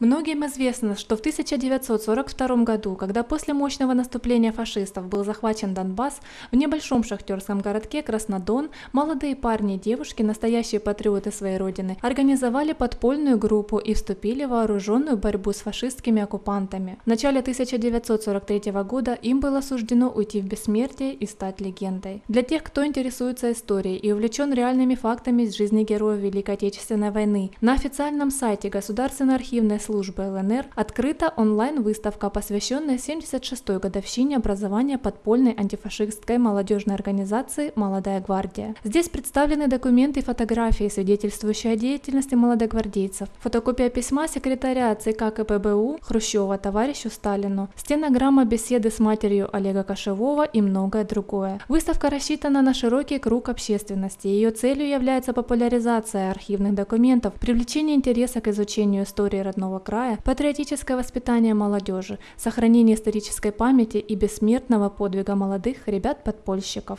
Многим известно, что в 1942 году, когда после мощного наступления фашистов был захвачен Донбасс, в небольшом шахтерском городке Краснодон молодые парни и девушки, настоящие патриоты своей родины, организовали подпольную группу и вступили в вооруженную борьбу с фашистскими оккупантами. В начале 1943 года им было суждено уйти в бессмертие и стать легендой. Для тех, кто интересуется историей и увлечен реальными фактами из жизни героев Великой Отечественной войны, на официальном сайте Государственной архивной службы ЛНР открыта онлайн-выставка, посвященная 76-й годовщине образования подпольной антифашистской молодежной организации «Молодая гвардия». Здесь представлены документы и фотографии, свидетельствующие о деятельности молодогвардейцев, фотокопия письма секретаря ЦК КПБУ Хрущева товарищу Сталину, стенограмма беседы с матерью Олега Кошевого и многое другое. Выставка рассчитана на широкий круг общественности. Ее целью является популяризация архивных документов, привлечение интереса к изучению истории родного Пермского края, патриотическое воспитание молодежи, сохранение исторической памяти и бессмертного подвига молодых ребят-подпольщиков.